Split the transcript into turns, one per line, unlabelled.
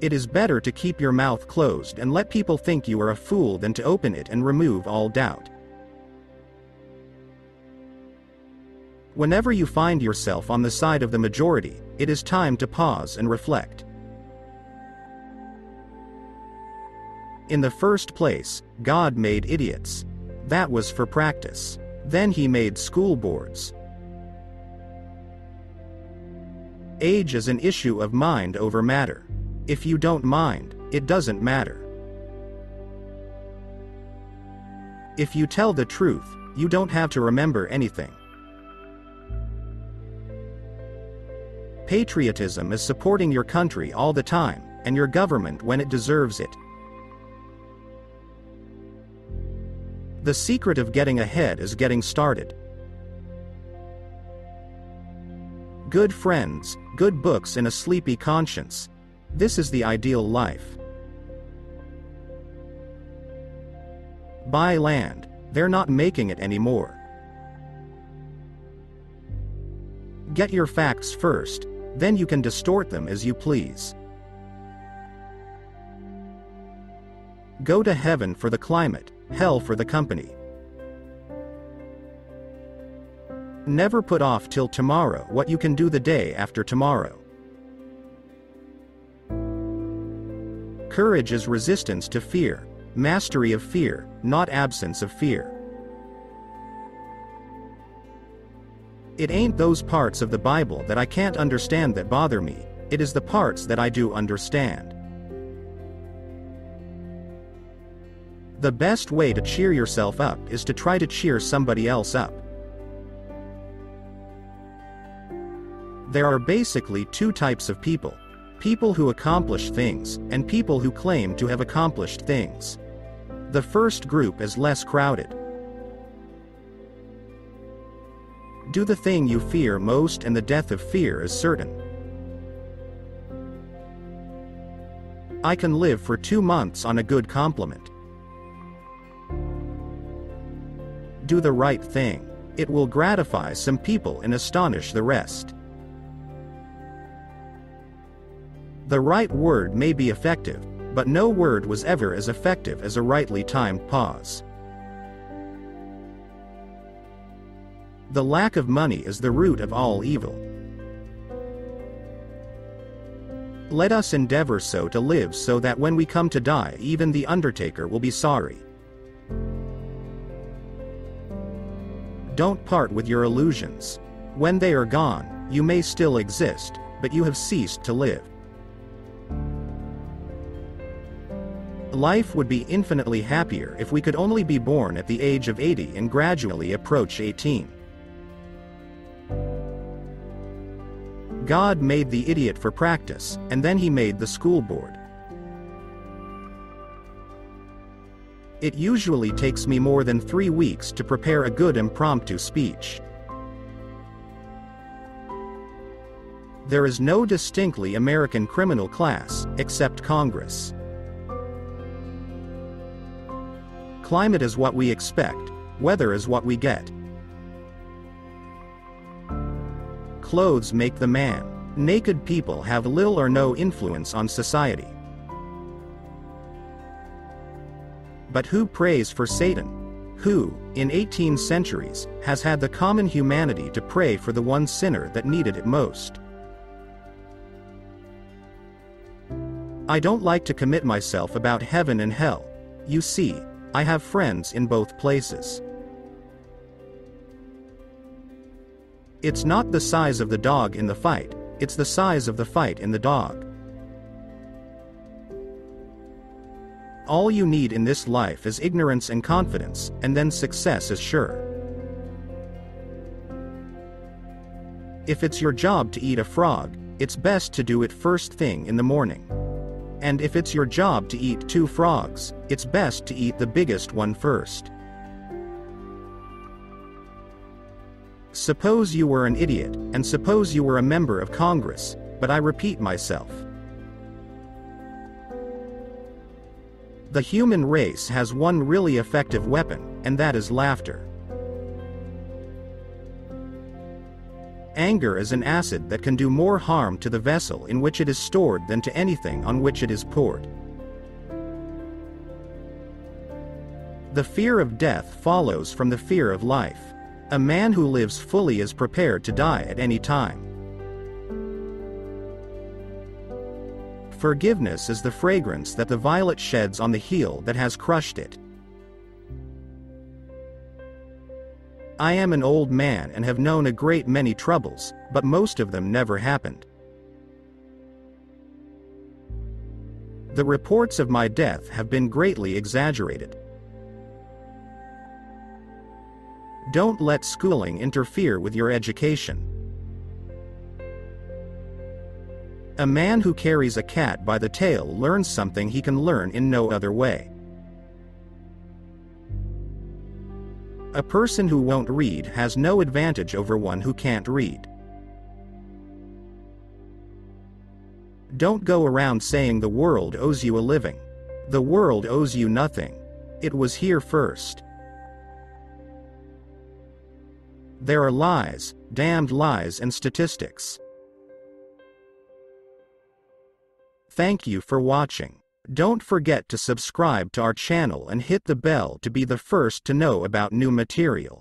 It is better to keep your mouth closed and let people think you are a fool than to open it and remove all doubt. Whenever you find yourself on the side of the majority, it is time to pause and reflect. In the first place, God made idiots. That was for practice. Then he made school boards. Age is an issue of mind over matter. If you don't mind, it doesn't matter. If you tell the truth, you don't have to remember anything. Patriotism is supporting your country all the time, and your government when it deserves it. The secret of getting ahead is getting started. Good friends, good books and a sleepy conscience. This is the ideal life. Buy land, they're not making it anymore. Get your facts first, then you can distort them as you please. Go to heaven for the climate, hell for the company. Never put off till tomorrow what you can do the day after tomorrow. Courage is resistance to fear, mastery of fear, not absence of fear. It ain't those parts of the Bible that I can't understand that bother me, it is the parts that I do understand. The best way to cheer yourself up is to try to cheer somebody else up. There are basically two types of people people who accomplish things, and people who claim to have accomplished things. The first group is less crowded. Do the thing you fear most, and the death of fear is certain. I can live for two months on a good compliment. Do the right thing. It will gratify some people and astonish the rest. The right word may be effective, but no word was ever as effective as a rightly timed pause. The lack of money is the root of all evil. Let us endeavor so to live so that when we come to die even the undertaker will be sorry. Don't part with your illusions. When they are gone, you may still exist, but you have ceased to live. Life would be infinitely happier if we could only be born at the age of 80 and gradually approach 18. God made the idiot for practice, and then he made the school board. It usually takes me more than three weeks to prepare a good impromptu speech. There is no distinctly American criminal class, except Congress. Climate is what we expect, weather is what we get. Clothes make the man. Naked people have little or no influence on society. But who prays for Satan? Who, in 18 centuries, has had the common humanity to pray for the one sinner that needed it most? I don't like to commit myself about heaven and hell. You see, I have friends in both places. It's not the size of the dog in the fight, it's the size of the fight in the dog. All you need in this life is ignorance and confidence, and then success is sure. If it's your job to eat a frog, it's best to do it first thing in the morning. And if it's your job to eat two frogs, it's best to eat the biggest one first. Suppose you were an idiot, and suppose you were a member of Congress, but I repeat myself. The human race has one really effective weapon, and that is laughter. Anger is an acid that can do more harm to the vessel in which it is stored than to anything on which it is poured. The fear of death follows from the fear of life. A man who lives fully is prepared to die at any time. Forgiveness is the fragrance that the violet sheds on the heel that has crushed it. I am an old man and have known a great many troubles, but most of them never happened. The reports of my death have been greatly exaggerated. Don't let schooling interfere with your education. A man who carries a cat by the tail learns something he can learn in no other way. A person who won't read has no advantage over one who can't read. Don't go around saying the world owes you a living. The world owes you nothing. It was here first. There are lies, damned lies and statistics. Thank you for watching. Don't forget to subscribe to our channel and hit the bell to be the first to know about new material.